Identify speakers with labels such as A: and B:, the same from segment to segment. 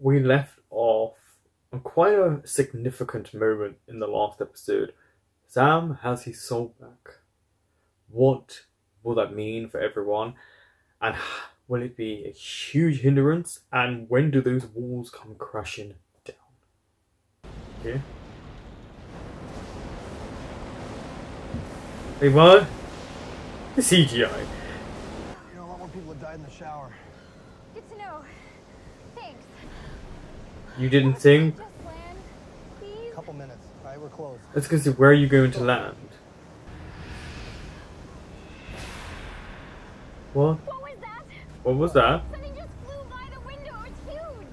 A: we left off on quite a significant moment in the last episode. Sam has his soul back. What will that mean for everyone? And will it be a huge hindrance? And when do those walls come crashing down? Okay. Hey, what? The CGI.
B: You know, a lot more people have died in the shower.
C: Good to know. Thanks.
A: You didn't think?
C: Just land, please.
B: Couple minutes. All right, we're close.
A: Let's go see where are you going to land? What?
C: What was that?
A: What was that?
C: Something just flew by the window. It's huge.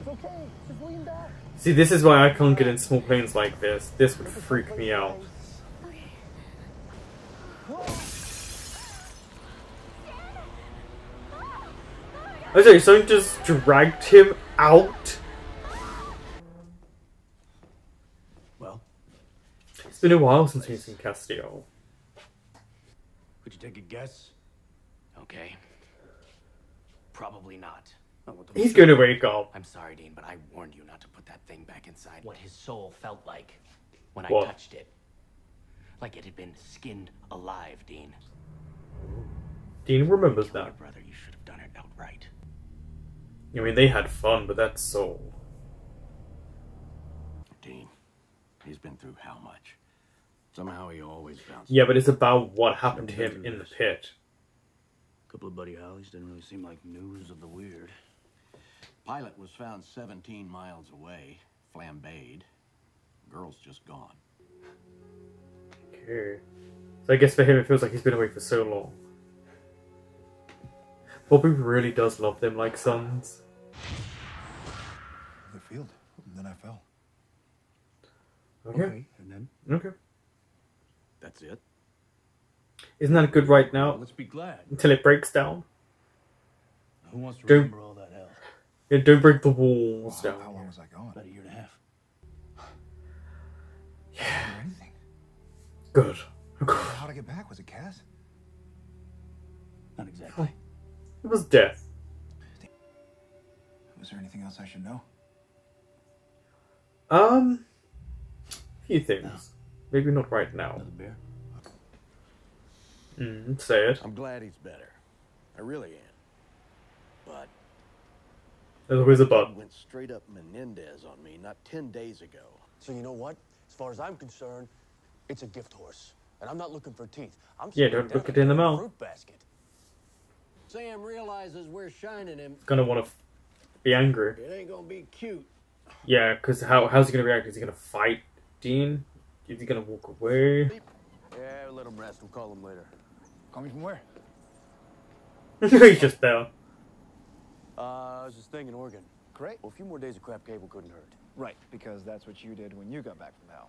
B: It's okay. Just lean back.
A: See, this is why I can't get in small planes like this. This would freak me out.
C: Okay.
A: I say, someone just dragged him out.
D: Well,
A: It's been a while since we've seen Castiel.
D: could you take a guess? Okay. Probably not. What the-
A: He's gonna wake up.
D: I'm sorry, Dean, but I warned you not to put that thing back inside what his soul felt like when I touched it. Like it had been skinned alive, Dean.
A: Dean remembers that.
D: brother, you should have done it outright.
A: I mean, they had fun, but that's soul.
E: Dean, he's been through how much? Somehow he always bounces.
A: Yeah, but it's about what happened to him in the pit.
D: A couple of Buddy Hollies didn't really seem like news of the weird.
E: Pilot was found 17 miles away, flambéed. Girl's just gone.
A: Okay. So I guess for him, it feels like he's been away for so long. Bobby really does love them like sons.
B: The field. And then I fell.
A: Okay.
D: and then?
A: Okay.
E: That's it?
A: Isn't that good right now?
D: Let's be glad.
A: Until it breaks down.
D: Who wants to
A: Don't-
D: remember all that hell?
A: Yeah, don't break the walls
B: Wow,
A: down.
B: how long was I gone?
D: About a year and a half.
B: Or anything.
A: Good.
B: How to get back? Was it Cass?
D: Not exactly.
A: It was death.
B: Was there anything else I should know?
A: Um, few things. Maybe not right now.
D: Another beer?
A: Mm, say it.
E: I'm glad he's better. I really am. But
A: There's always a
E: he
A: but.
E: went straight up Menendez on me not 10 days ago.
F: So you know what? As far as I'm concerned, it's a gift horse. And I'm not looking for teeth. I'm
A: Yeah, don't
F: down
A: look it in the mouth.
F: Fruit basket.
E: Sam realizes we're shining him.
A: Gonna want to be angry.
E: It ain't gonna be cute.
A: Yeah, because how how's he gonna react? Is he gonna fight Dean? Is he gonna walk away?
F: Yeah, let him rest. We'll call him later.
B: Call me from where?
A: He's just there.
F: Uh, there's this thing in Oregon.
B: Great.
F: Well, a few more days of crap cable couldn't hurt.
B: Right, because that's what you did when you got back from hell.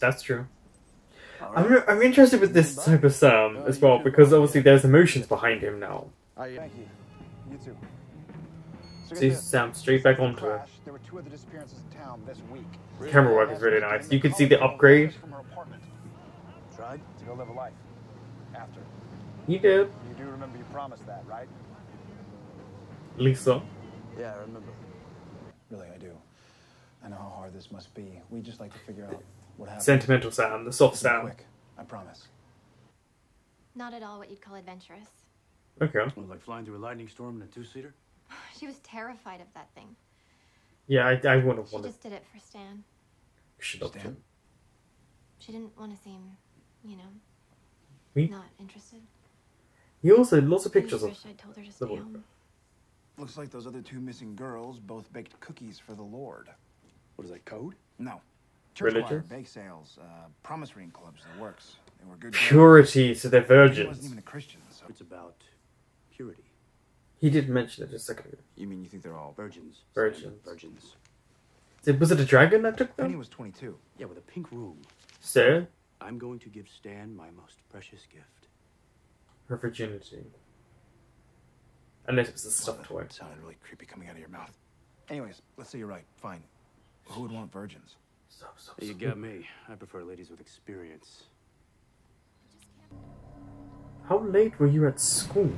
A: That's true. I'm, I'm interested with this type of Sam as well because obviously there's emotions behind him now.
E: I,
B: Thank you. You too. So
A: See. Sam straight back onto it.
B: Crash, There were two other disappearances in town this week.
A: Camera work is really nice. You can see the upgrade.
B: From her apartment
F: Tried?
B: to go live a life. After.
A: He did.
B: You do remember you promised that, right?
A: Lisa.
F: Yeah, I remember.
B: Really, I do. I know how hard this must be. We just like to figure out what happened.
A: Sentimental Sam, the soft
B: Listen
A: Sam.
B: quick. I promise.
C: Not at all what you'd call adventurous.
A: Okay.
D: Well, like flying through a lightning storm in a two-seater?
C: She was terrified of that thing.
A: Yeah, I, I wouldn't
C: She
A: want to
C: just did it for Stan.
A: shut up.
B: Stan?
C: She didn't want to seem, you know,
A: Me?
C: not interested.
A: He also lots of
C: I
A: pictures
C: just
A: of
C: wish I'd told her to
A: the
C: stay
A: book.
C: home.
B: Looks like those other two missing girls both baked cookies for the Lord.
D: What is that, code?
B: No. Church choir, bake sales, uh, promise ring clubs, the works. They were good. girls.
A: purity, so they're
B: He wasn't
A: virgins.
B: even a Christian, so.
D: It's about purity.
A: He did mention it a second ago.
B: You mean you think they're all?
D: Virgins.
A: Virgins.
D: Virgins.
A: Did- Was it a dragon that took
B: Penny
A: them?
B: was 22.
D: Yeah, with a pink room.
A: So,
D: I'm going to give Stan my most precious gift.
A: her virginity. Unless it was a stuffed
B: That
A: toy.
B: Sounded really creepy coming out of your mouth. Anyways, let's say you're right. Fine. Who would want virgins?
A: Stop, stop,
D: You
A: stop.
D: got me. I prefer ladies with experience.
A: How late were you at school?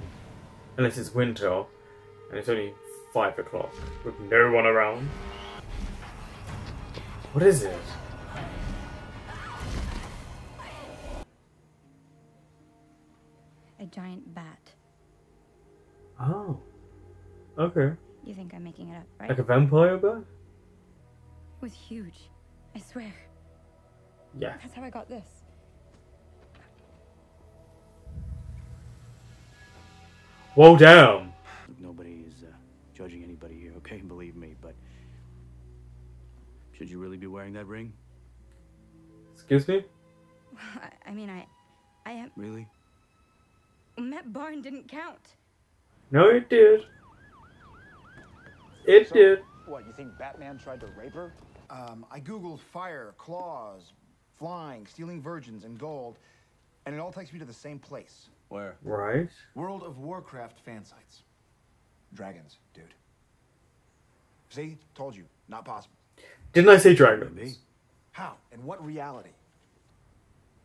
A: Unless it's winter, and it's only five o'clock with no one around. What is it?
G: A giant bat.
A: Oh. Okay.
G: You think I'm making it up, right?
A: Like a vampire bat?
G: It was huge. I swear.
A: Yeah.
G: That's how I got this.
A: Whoa, damn.
D: Nobody is uh, judging anybody here, okay? Believe me, but should you really be wearing that ring?
A: Excuse me?
G: I, I mean, I, I am.
D: Really?
G: Matt Barn didn't count.
A: No, it did. It
B: So,
A: did.
B: What, you think Batman tried to rape her? Um, I googled fire, claws, flying, stealing virgins, and gold, and it all takes me to the same place.
F: Where?
A: Right.
B: World of Warcraft fan sites. Dragons, dude. See? Told you. Not possible.
A: Didn't I say dragons?
D: Maybe.
B: How? In what reality?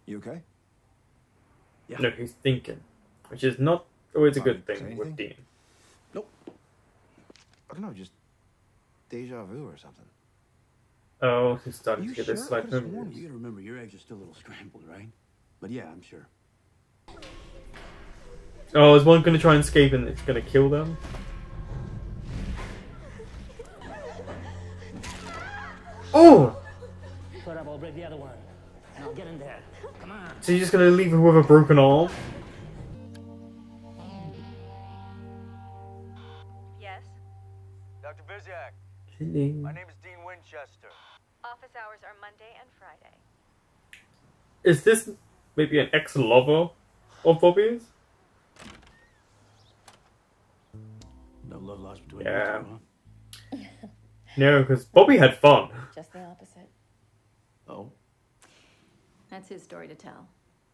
B: You okay?
D: Yeah.
A: No, he's thinking. Which is not always a good
B: say
A: thing with? Dean.
F: Nope.
B: I don't know, just deja vu or something.
A: Oh, he's starting
F: You
A: to get
F: sure?
A: this
F: I
A: like
F: could've
A: memories.
D: You gotta remember, your eggs are still a little scrambled, right? But yeah, I'm sure.
A: Oh, is one gonna try and escape and it's gonna kill them? Oh!
H: Put up, I'll break the other one. Now get in there. Come on.
A: So you're just gonna leave her with a broken arm?
I: Yes.
J: Dr. Visyak,
A: Hello.
J: my name is Dean Winchester.
I: Office hours are Monday and Friday.
A: Is this maybe an ex-lover of Bobby's?
D: No love lost between
A: Yeah.
D: you two, huh?
A: No, because Bobby had fun.
I: Just the opposite.
D: Oh,
K: That's his story to tell.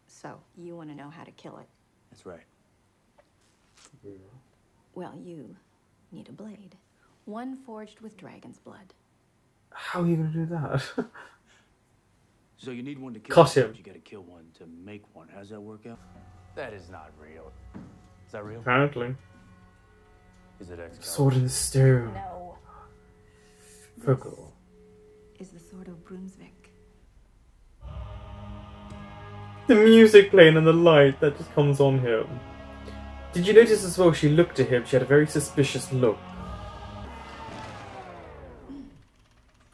K: So, you want to know how to kill it?
D: that's right.
K: Well, you need a blade. One forged with dragon's blood.
A: How are you gonna do that?
D: So you need one to kill
A: Cut him.
D: You gotta kill one to make one. How's that work out?
F: That is not real. Is that real?
A: Apparently.
F: Is it Excalibur?
A: Sword in the stone.
K: No.
A: Forgot.
K: Is the sword of Brunswick.
A: The music playing and the light that just comes on him. Did you notice as well she looked at him, she had a very suspicious look.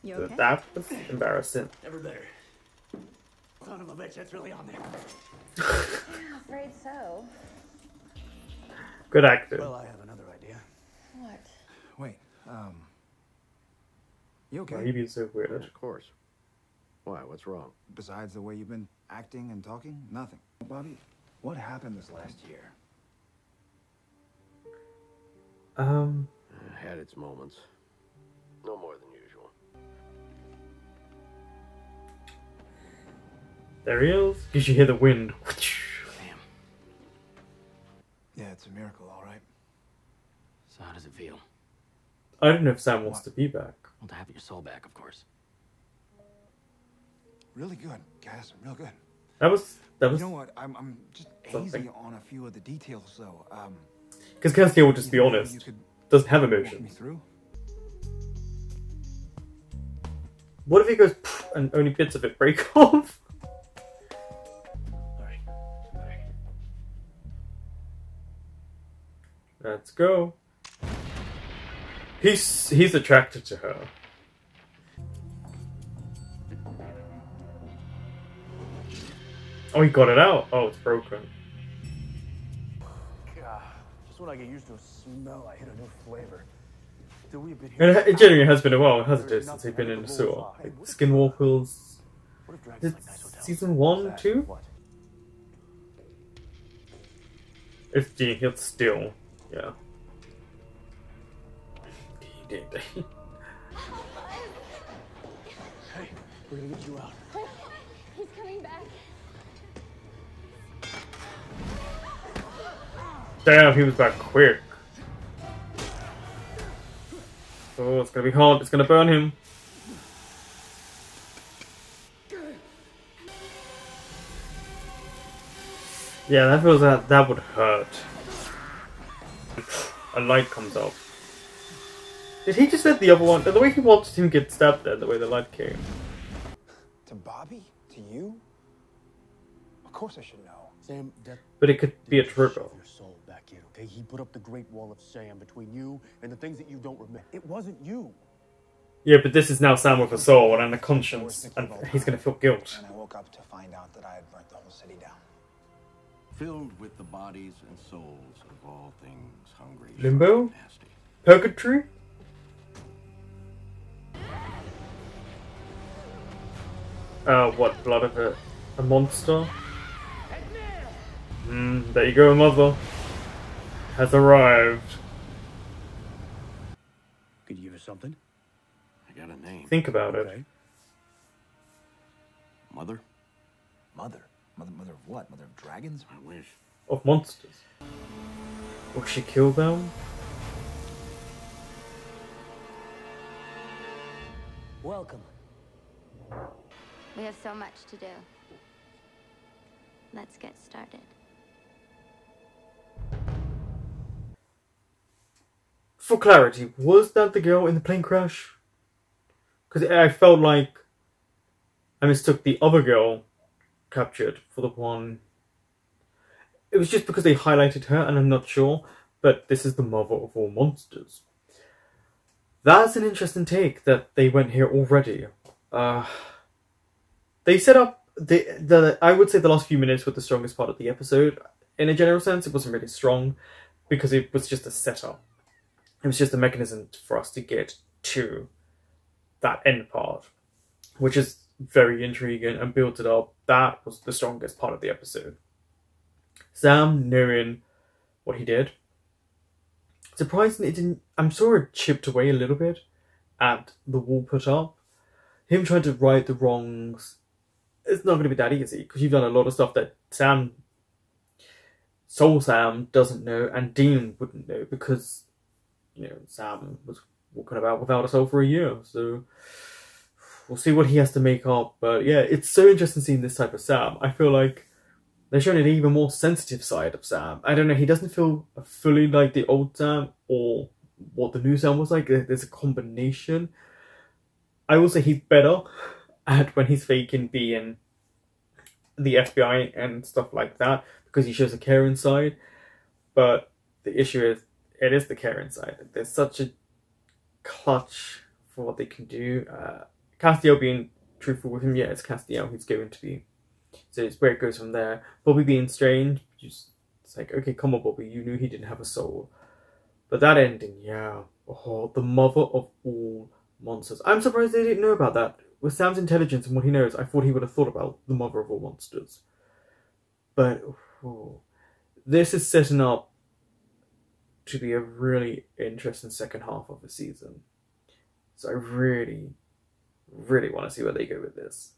K: You okay?
A: That was embarrassing.
D: Never better. Son of a bitch, that's really on there.
I: I'm Afraid so.
A: Good actor.
D: Well, I have another idea.
I: What?
B: Wait, um. You okay?
A: Why are you being so weird?
E: Of course. Why? What's wrong?
B: Besides the way you've been acting and talking? Nothing. Bobby, what happened this last year?
A: Um,
E: It had its moments. No more than usual.
A: there he is. Because you hear the wind. I don't know if Sam wants to be back.
D: Well, to have your soul back, of course.
B: Really good, Cass. Real good.
A: That was that was.
B: You know what? I'm, I'm just
A: Something.
B: hazy on a few of the details, though. Um,
A: because Castiel will just be
B: you know, maybe
A: honest. Doesn't have
B: walk me
A: emotions.
B: through.
A: What if he goes and only bits of it break off?
D: All right. All right.
A: Let's go. He's he's attracted to her. Oh, he got it out. Oh, it's broken.
F: God, just when I get used to a smell, I hit a new flavor. Dude, we've been
A: And
F: here.
A: it, it genuinely has been a while, hasn't it, since they've been in the sewer? Like, Skinwalkers. Is season one, two? It's he'll still. Yeah. Dean, Dean, Dean.
D: Hey, we're gonna get you out.
C: He's coming back.
A: Damn, he was back quick. Oh, it's gonna be hard. It's gonna burn him. Yeah, that feels that that would hurt. A light comes up. Did he just let the other one? The way he watched him get stabbed there, the way the light came.
B: To Bobby? To you? Of course I should know.
F: Sam, that
A: But it could be a trigger.
F: your soul back in, okay? He put up the Great Wall of Sam between you and the things that you don't remember. It wasn't you.
A: Yeah, but this is now Sam with a soul and a conscience, and he's gonna feel guilt.
B: And I woke up to find out that I had burnt the whole city down.
E: Filled with the bodies and souls of all things hungry.
A: Limbo? Purgatory? Uh, what, blood of a, a monster? Hmm, there you go, mother. Has arrived.
F: Could you give us something?
E: I got a name.
A: Think about it.
E: Mother?
B: Mother? Mother, mother of what? Mother of dragons?
E: I wish.
A: Of monsters. Will she kill them?
H: Welcome.
C: We have so much to do. Let's get started.
A: For clarity, was that the girl in the plane crash? Because I felt like I mistook the other girl captured for the one. It was just because they highlighted her, and I'm not sure, but this is the mother of all monsters. That's an interesting take that they went here already. Uh, they set up the the I would say the last few minutes were the strongest part of the episode. In a general sense, it wasn't really strong because it was just a setup. It was just a mechanism for us to get to that end part, which is very intriguing and built it up. That was the strongest part of the episode. Sam knowing what he did. Surprisingly, it didn't. I'm sure it chipped away a little bit at the wall put up. Him trying to right the wrongs. It's not going to be that easy because you've done a lot of stuff that Sam, Soul Sam, doesn't know, and Dean wouldn't know because you know, Sam was walking about without a soul for a year. So we'll see what he has to make up. But yeah, it's so interesting seeing this type of Sam. I feel like they're showing an even more sensitive side of Sam. I don't know, he doesn't feel fully like the old Sam or what the new Sam was like. There's a combination. I will say he's better at when he's faking being the FBI and stuff like that because he shows a caring side. But the issue is it is the care inside. There's such a clutch for what they can do. Uh, Castiel being truthful with him, yeah, it's Castiel who's going to be. So it's where it goes from there. Bobby being strange, just it's like, okay, come on, Bobby, you knew he didn't have a soul. But that ending, yeah, oh, the mother of all monsters. I'm surprised they didn't know about that. With Sam's intelligence and what he knows, I thought he would have thought about the mother of all monsters. But oh, this is setting up to be a really interesting second half of the season. So I really, really want to see where they go with this.